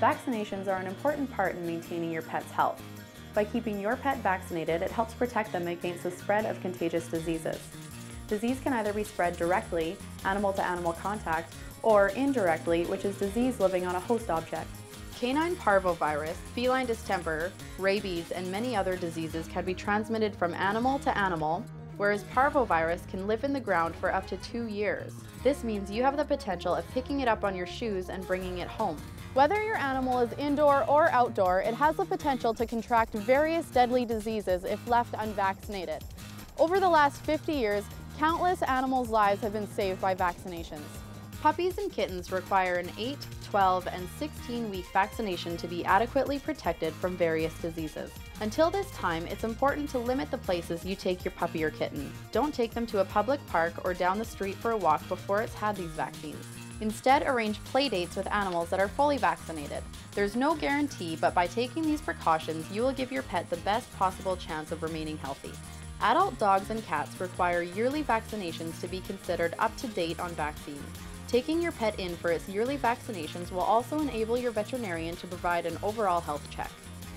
Vaccinations are an important part in maintaining your pet's health. By keeping your pet vaccinated, it helps protect them against the spread of contagious diseases. Disease can either be spread directly, animal to animal contact, or indirectly, which is disease living on a host object. Canine parvovirus, feline distemper, rabies, and many other diseases can be transmitted from animal to animal, whereas parvovirus can live in the ground for up to two years. This means you have the potential of picking it up on your shoes and bringing it home. Whether your animal is indoor or outdoor, it has the potential to contract various deadly diseases if left unvaccinated. Over the last 50 years, countless animals' lives have been saved by vaccinations. Puppies and kittens require an 8, 12, and 16 week vaccination to be adequately protected from various diseases. Until this time, it's important to limit the places you take your puppy or kitten. Don't take them to a public park or down the street for a walk before it's had these vaccines. Instead, arrange play dates with animals that are fully vaccinated. There's no guarantee, but by taking these precautions, you will give your pet the best possible chance of remaining healthy. Adult dogs and cats require yearly vaccinations to be considered up to date on vaccines. Taking your pet in for its yearly vaccinations will also enable your veterinarian to provide an overall health check.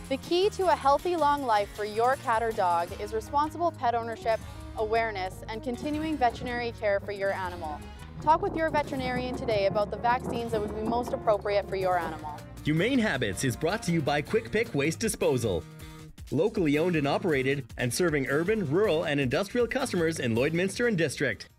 The key to a healthy long life for your cat or dog is responsible pet ownership, awareness, and continuing veterinary care for your animal. Talk with your veterinarian today about the vaccines that would be most appropriate for your animal. Humane Habits is brought to you by Quick Pick Waste Disposal. Locally owned and operated and serving urban, rural, and industrial customers in Lloydminster and District.